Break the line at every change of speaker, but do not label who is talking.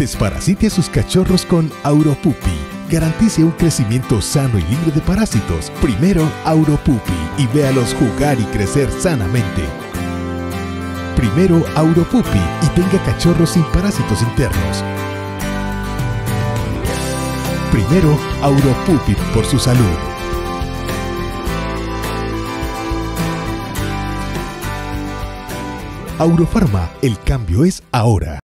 Desparasite a sus cachorros con Auropupi. Garantice un crecimiento sano y libre de parásitos. Primero Auropupi y véalos jugar y crecer sanamente. Primero Auropupi y tenga cachorros sin parásitos internos. Primero Auropupi por su salud. Aurofarma, el cambio es ahora.